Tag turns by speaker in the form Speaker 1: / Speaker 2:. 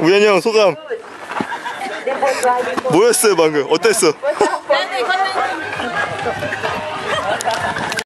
Speaker 1: 우연이 형 소감 뭐였어요 방금 어땠어?